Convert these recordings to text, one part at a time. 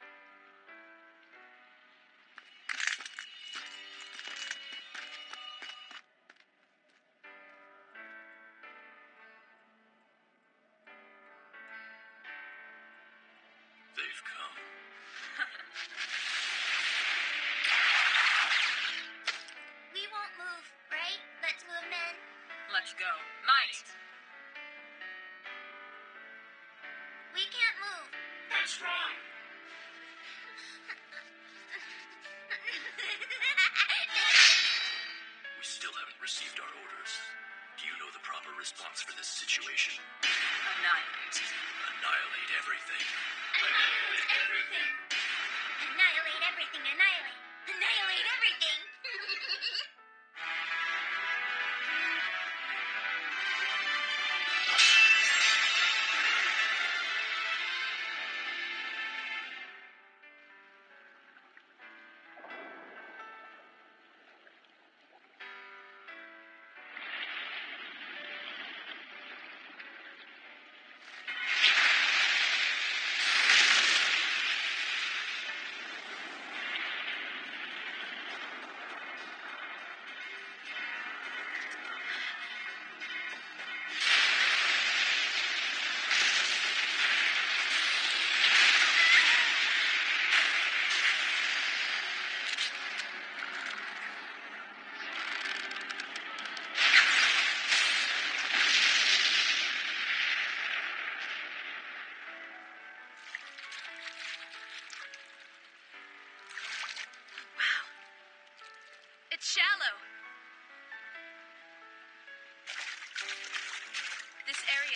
you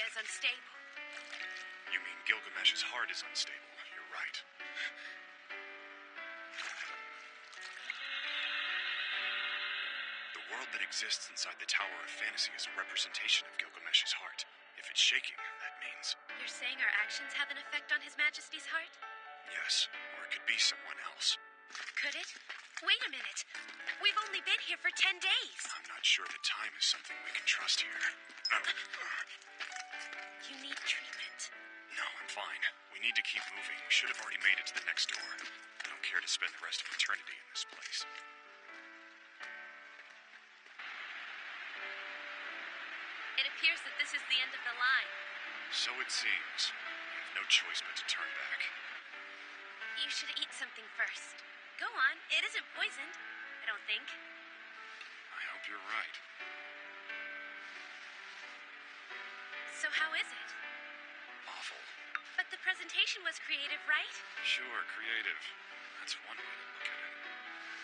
area is unstable. You mean Gilgamesh's heart is unstable. You're right. The world that exists inside the Tower of Fantasy is a representation of Gilgamesh's heart. If it's shaking, that means You're saying our actions have an effect on His Majesty's heart? yes, or it could be someone else. Could it? Wait a minute. We've only been here for ten days. I'm not sure that time is something we can trust here. You need treatment. no, I'm fine. We need to keep moving. We should have already made it to the next door. I don't care to spend the rest of eternity in this place. It appears that this is the end of the line. So it seems. We have no choice but to turn back. You should eat something first. Go on. It isn't poisoned. I don't think. I hope you're right. How is it? Awful. But the presentation was creative, right? Sure, creative. That's one way to look at it.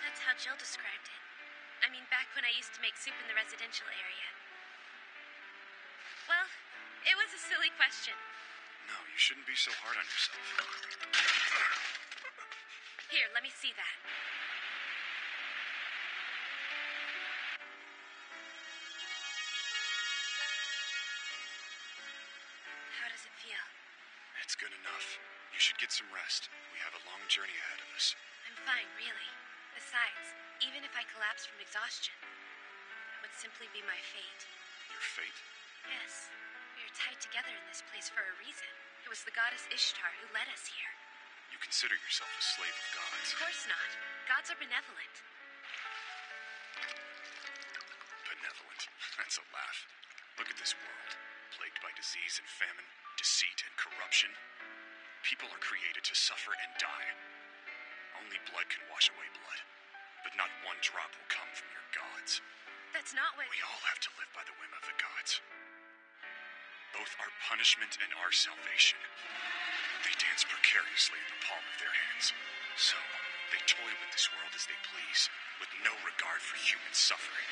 That's how Jill described it. I mean, back when I used to make soup in the residential area. Well, it was a silly question. No, you shouldn't be so hard on yourself. Here, let me see that. Get some rest. We have a long journey ahead of us. I'm fine, really. Besides, even if I collapse from exhaustion, that would simply be my fate. Your fate? Yes, we are tied together in this place for a reason. It was the goddess Ishtar who led us here. You consider yourself a slave of gods. Of course not. Gods are benevolent. Benevolent. That's a laugh. Look at this world. Plagued by disease and famine, deceit and corruption. People are created to suffer and die. Only blood can wash away blood. But not one drop will come from your gods. That's not what. We all have to live by the whim of the gods. Both our punishment and our salvation. They dance precariously in the palm of their hands. So, they toy with this world as they please, with no regard for human suffering.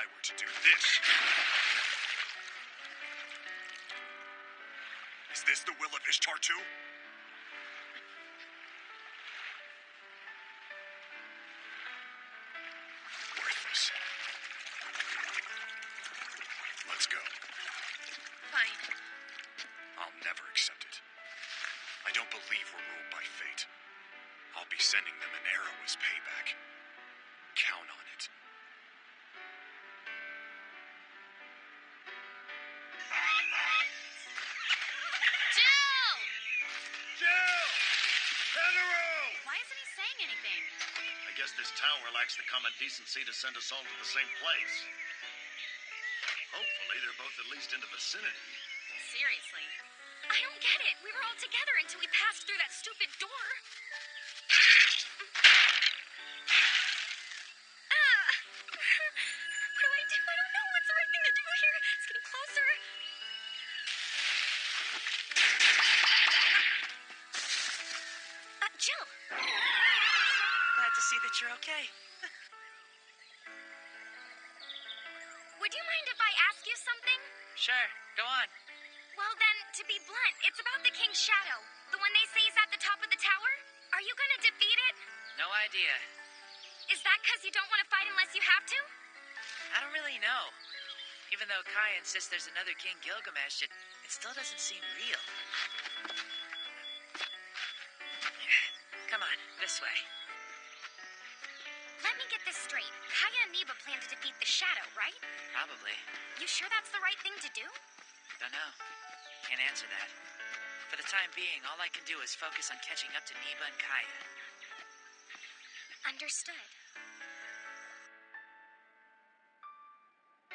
I were to do this? Is this the will of Ishtar too? Common decency to send us all to the same place. Hopefully, they're both at least in the vicinity. Seriously. I don't get it. We were all together until we passed through that stupid door. Ah! What do I do? I don't know. What's the right thing to do here? It's getting closer. Uh, Jill! Glad to see that you're okay. Go on. Well, then, to be blunt, it's about the King's Shadow. The one they say is at the top of the tower? Are you gonna defeat it? No idea. Is that because you don't want to fight unless you have to? I don't really know. Even though Kai insists there's another King Gilgamesh, it, it still doesn't seem real. Come on, this way. Let me get this straight. Kaya and Neba plan to defeat the Shadow, right? Probably. You sure that's the right thing to do? Don't know. Can't answer that. For the time being, all I can do is focus on catching up to Neba and Kaya. Understood.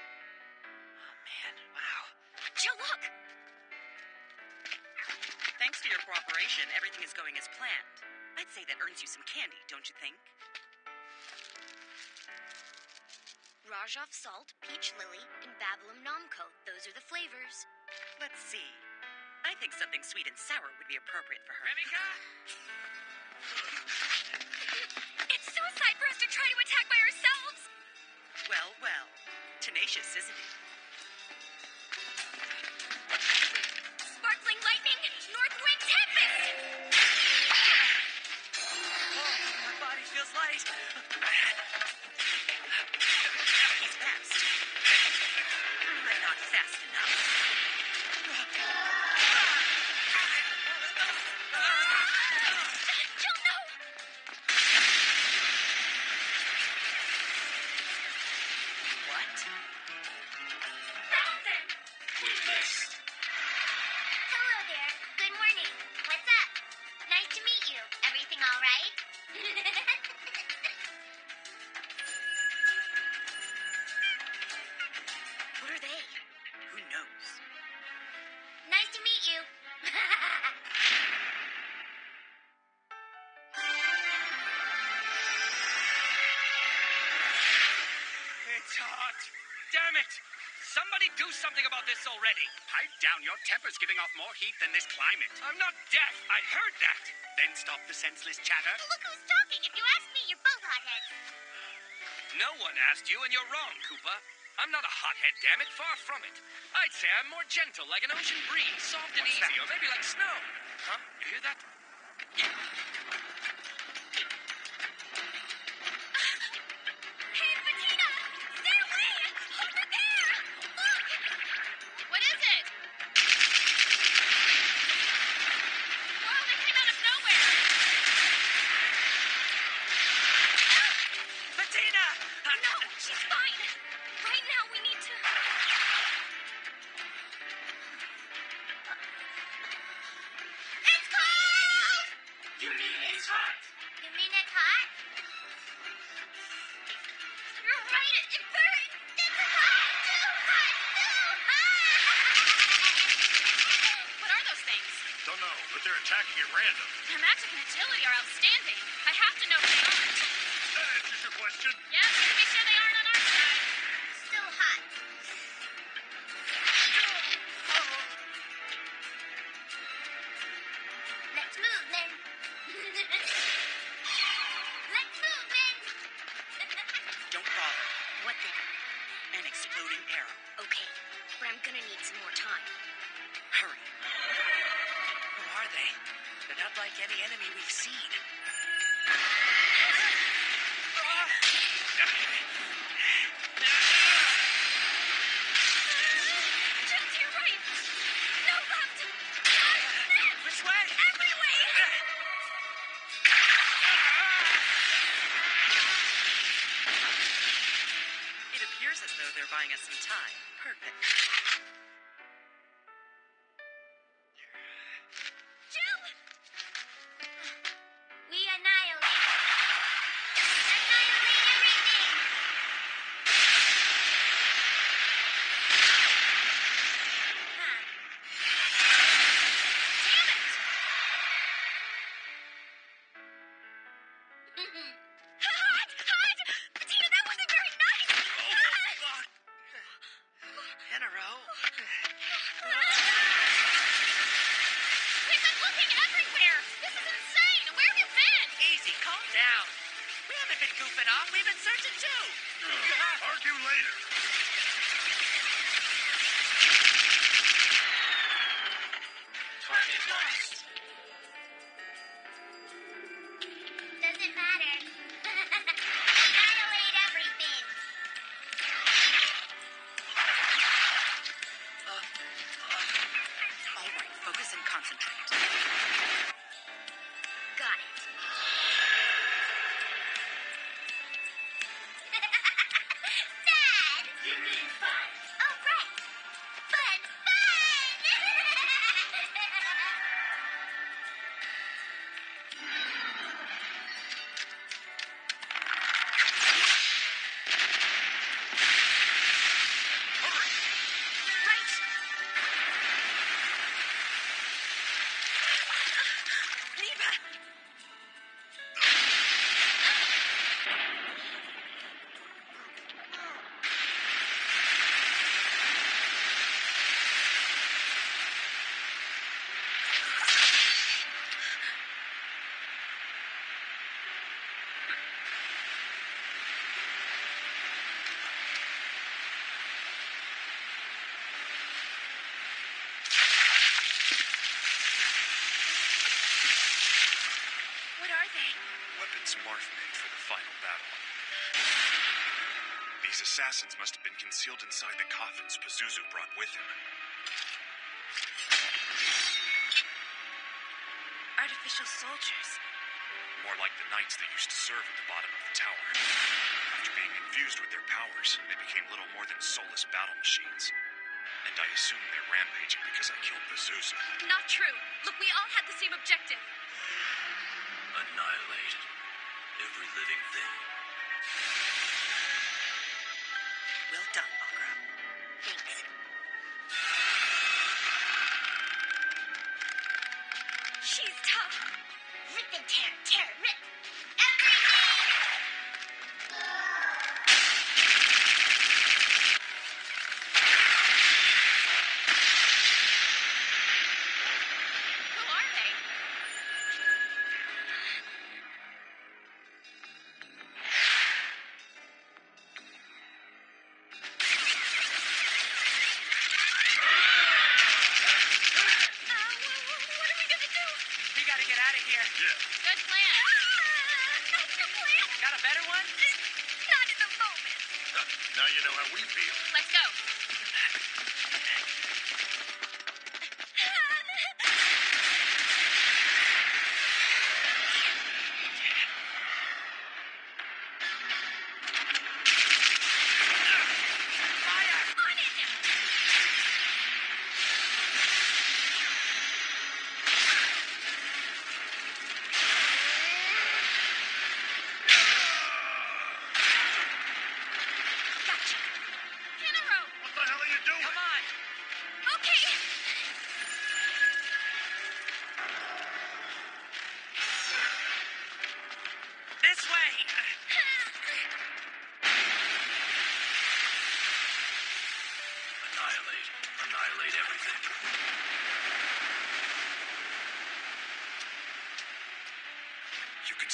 Oh man, wow. Jill, look! Thanks to your cooperation, everything is going as planned. I'd say that earns you some candy, don't you think? Rajov Salt, Peach Lily, and Babylum Nomco. Those are the flavors. Let's see. I think something sweet and sour would be appropriate for her. Remika? It's suicide for us to try to attack by ourselves! Well, well. Tenacious, isn't it? Sparkling lightning, north wind tempest! Oh, my body feels light. Do something about this already. Pipe down. Your temper's giving off more heat than this climate. I'm not deaf. I heard that. Then stop the senseless chatter. Look who's talking. If you ask me, you're both hotheads. No one asked you, and you're wrong, Koopa. I'm not a hothead, damn it. Far from it. I'd say I'm more gentle, like an ocean breeze, soft and What's easy, that? or maybe like snow. Huh? You hear that? Us some time. Perfect. Been goofing off. We've been searching too. Argue later. Target lost. Assassins must have been concealed inside the coffins Pazuzu brought with him. Artificial soldiers. More like the knights that used to serve at the bottom of the tower. After being infused with their powers, they became little more than soulless battle machines. And I assume they're rampaging because I killed Pazuzu. Not true. Look, we all had the same objective. Rip and tear, tear, rip.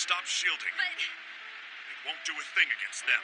Stop shielding. But It won't do a thing against them.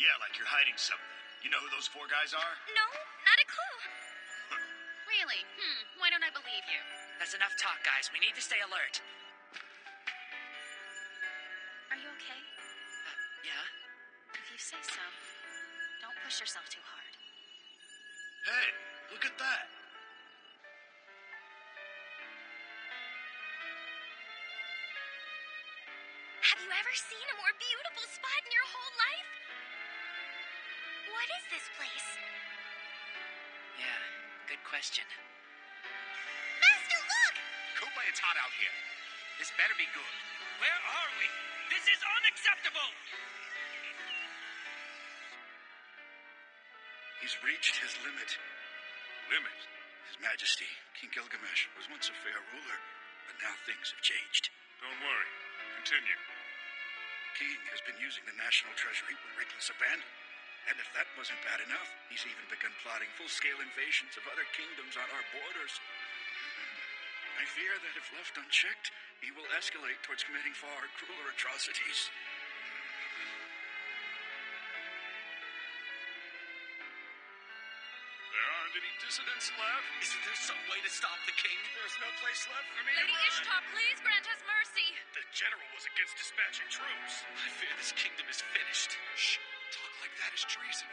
Yeah, like you're hiding something. You know who those four guys are? No, not a clue. Really? Hmm. Why don't I believe you? That's enough talk, guys. We need to stay alert. Are you okay? Uh, yeah? If you say so. Don't push yourself too hard. Hey, look at that. Have you ever seen a more beautiful this place? Yeah, good question. Master, look! Koopa, it's hot out here. This better be good. Where are we? This is unacceptable! He's reached his limit. Limit? His Majesty, King Gilgamesh, was once a fair ruler, but now things have changed. Don't worry. Continue. The king has been using the national treasury with reckless abandon. And if that wasn't bad enough, he's even begun plotting full-scale invasions of other kingdoms on our borders. I fear that if left unchecked, he will escalate towards committing far crueler atrocities. There aren't any dissidents left. Isn't there some way to stop the king? There's no place left for me Lady to run. Ishtar, please grant us mercy. The general was against dispatching troops. I fear this kingdom is finished. Shh. Talk like that is treason.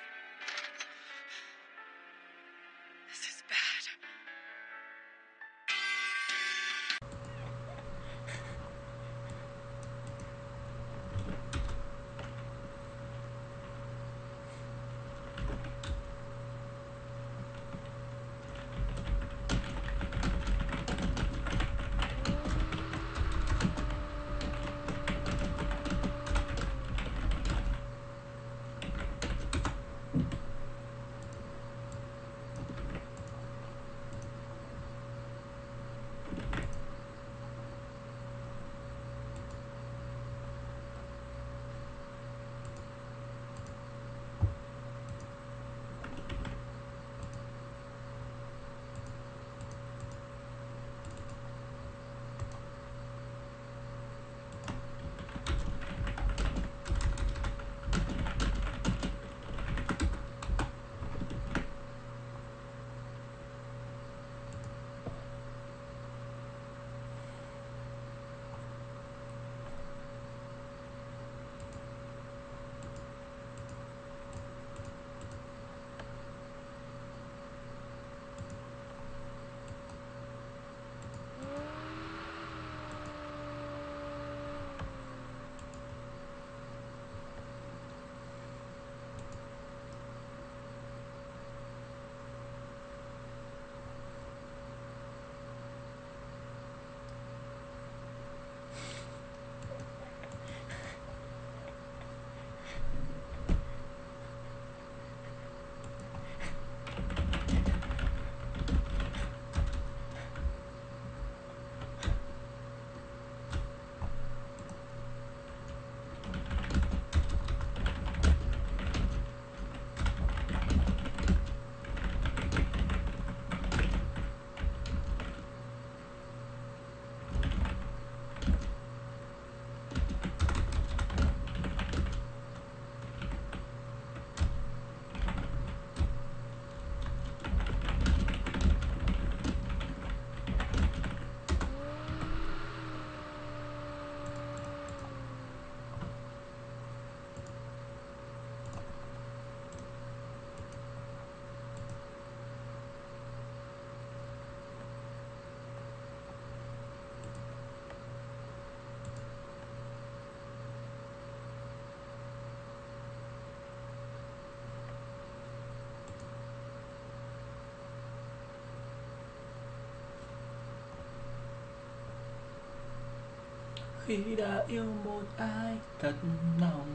Khi đã yêu một ai thật lòng.